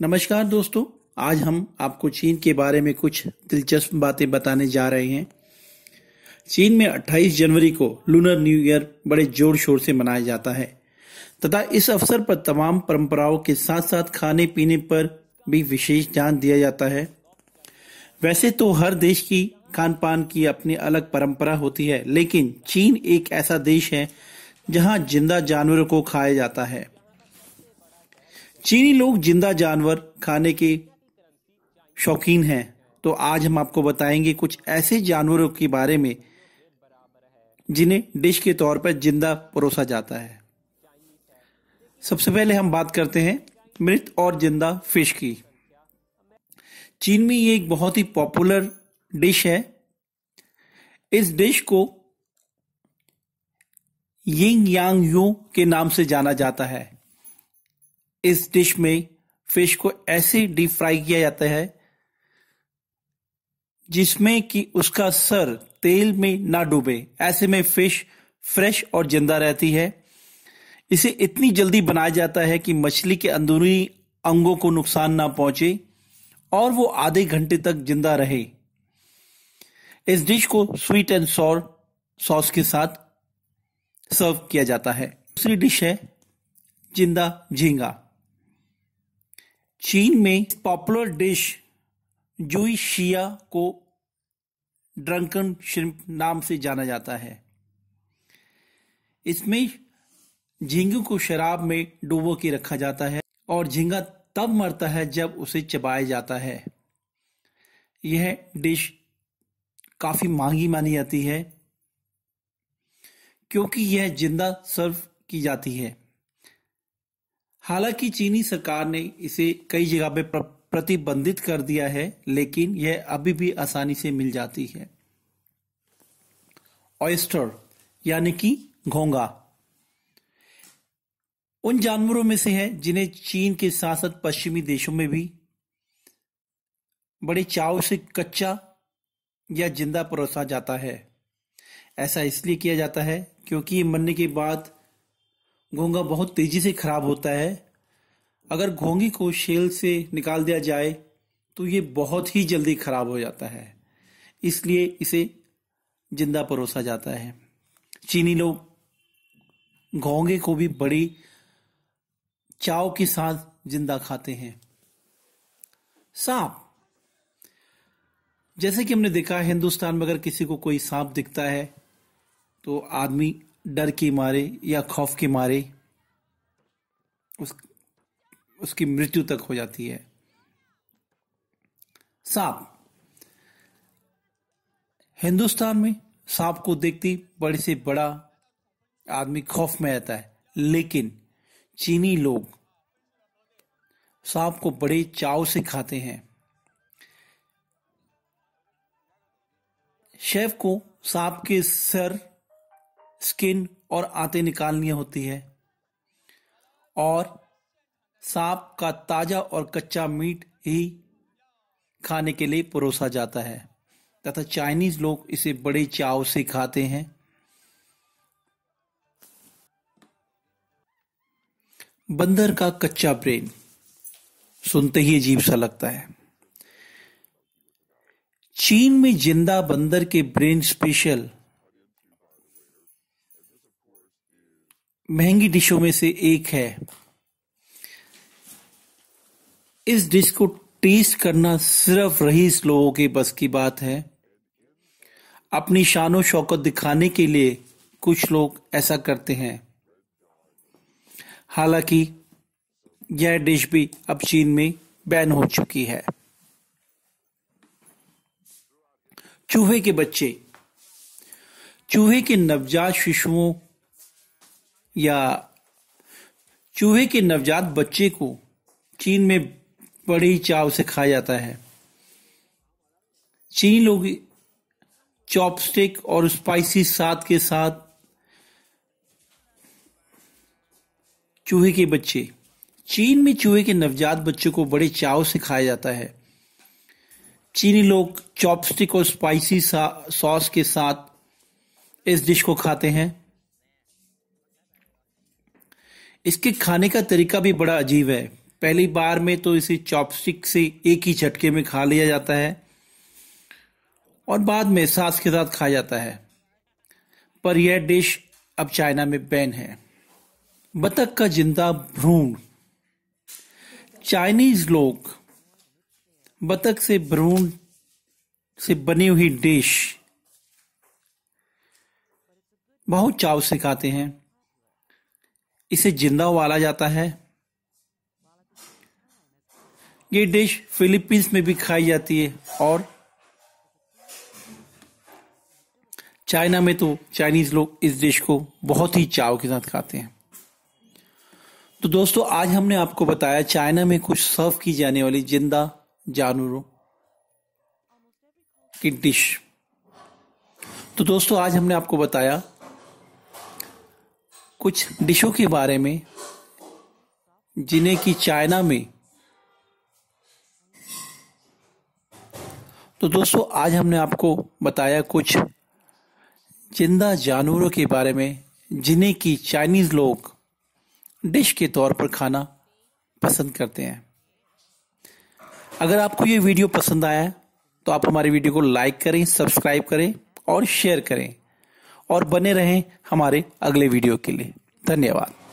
नमस्कार दोस्तों, आज हम आपको चीन के बारे में कुछ दिलचस्प बातें बताने जा रहे हैं। चीन में 28 जनवरी को लूनर न्यू ईयर बड़े ज़ोर शोर से मनाया जाता है। तथा इस अवसर पर तमाम परंपराओं के साथ साथ खाने पीने पर भी विशेष ध्यान दिया जाता है। वैसे तो हर देश की खान पान की अपनी अलग परंपरा होती है, लेकिन चीन एक ऐसा देश है जहाँ ज़िंदा जानवरों को खाया जाता है। चीनी लोग ज़िंदा जानवर खाने के शौकीन हैं। तो आज हम आपको बताएँगे कुछ ऐसे जानवरों के बारे में, जिन्हें डिश के तौर पर ज़िंदा परोसा जाता है। सबसे पहले हम बात करते हैं मृत और ज़िंदा फ़िश की। चीन में ये एक बहुत ही पॉपुलर डिश है। इस डिश को यिंग यांग यू के नाम से जाना जाता है। इस डिश में फ़िश को ऐसे डीप फ्राई किया जाता है जिसमें कि उसका सर तेल में ना डूबे। ऐसे में फ़िश फ्रेश और ज़िंदा रहती है। इसे इतनी जल्दी बनाया जाता है कि मछली के अंदरूनी अंगों को नुकसान ना पहुँचे और वो आधे घंटे तक ज़िंदा रहे। इस डिश को स्वीट एंड सॉर सॉस के साथ सर्व किया जाता है। दूसरी डिश है ज़िंदा झींगा। चीन में पॉपुलर डिश जुई शिया को ड्रंकन श्रिम्प नाम से जाना जाता है। इसमें झींगे को शराब में डुबो के रखा जाता है और झींगा तब मरता है जब उसे चबाया जाता है। यह डिश काफ़ी महँगी मानी जाती है, क्योंकि यह ज़िंदा सर्व की जाती है। हालाँकि चीनी सरकार ने इसे कई जगह पे प्रतिबंधित कर दिया है, लेकिन यह अभी भी आसानी से मिल जाती है। ऑयस्टर, यानी कि घोंगा उन जानवरों में से है जिन्हें चीन के साथ साथ पश्चिमी देशों में भी बड़े चाव से कच्चा या ज़िंदा परोसा जाता है। ऐसा इसलिए किया जाता है क्योंकि ये मरने के बाद घोंगा बहुत तेज़ी से खराब होता है। अगर घोंगी को शेल से निकाल दिया जाए तो ये बहुत ही जल्दी खराब हो जाता है। इसलिए इसे ज़िंदा परोसा जाता है। चीनी लोग घोंगे को भी बड़ी चाव के साथ ज़िंदा खाते हैं। सांप। जैसे कि हमने देखा, हिंदुस्तान में अगर किसी को कोई सांप दिखता है तो आदमी डर की मारे या खौफ के मारे, उस, उसकी मृत्यु तक हो जाती है। सांप। हिंदुस्तान में सांप को देखती बड़े से बड़ा आदमी खौफ में रहता है, लेकिन चीनी लोग सांप को बड़े चाव से खाते हैं। शेफ को सांप के सर स्किन और आते निकालनी होती है। और सांप का ताज़ा और कच्चा मीट ही खाने के लिए परोसा जाता है। तथा चाइनीज़ लोग इसे बड़े चाव से खाते हैं। बंदर का कच्चा ब्रेन सुनते ही अजीब सा लगता है। चीन में ज़िंदा बंदर के ब्रेन स्पेशल महँगी डिशों में से एक है। इस डिश को टेस्ट करना सिर्फ़ रईस लोगों के बस की बात है। अपनी शानो शौकत दिखाने के लिए कुछ लोग ऐसा करते हैं। हालाँकि, यह डिश भी अब चीन में बैन हो चुकी है। चूहे के बच्चे। चूहे के नवजात शिशुओं या चूहे के नवजात बच्चे को चीन में बड़ी चाव से खाया जाता है। चीनी लोग चॉपस्टिक और स्पाइसी साथ के साथ चूहे के बच्चे। चीन में चूहे के नवजात बच्चे को बड़े चाव से खाया जाता है। चीनी लोग चॉपस्टिक और स्पाइसी सॉस के साथ इस डिश को खाते हैं। इसके खाने का तरीका भी बड़ा अजीब है। पहली बार में तो इसे चॉपस्टिक से एक ही झटके में खा लिया जाता है और बाद में सास के साथ खाया जाता है। पर यह डिश अब चाइना में बैन है। बतख का ज़िंदा भ्रूण। चाइनीज़ लोग बतख से भ्रूण से बनी हुई डिश बहुत चाव से खाते हैं। इसे ज़िंदा उबाला जाता है। ये डिश फिलीपींस में भी खाई जाती है और चाइना में तो चाइनीज़ लोग इस डिश को बहुत ही चाव के साथ खाते हैं। तो दोस्तों, आज हमने आपको बताया चाइना में कुछ सर्व की जाने वाली ज़िंदा जानवरों की डिश। तो दोस्तों, आज हमने आपको बताया कुछ डिशों के बारे में, जिन्हें कि चाइना में। तो दोस्तों, आज हमने आपको बताया कुछ ज़िंदा जानवरों के बारे में, जिन्हें कि चाइनीज़ लोग डिश के तौर पर खाना पसंद करते हैं। अगर आपको ये वीडियो पसंद आया तो आप हमारे वीडियो को लाइक करें, सब्सक्राइब करें और शेयर करें। और बने रहें हमारे अगले वीडियो के लिए। धन्यवाद।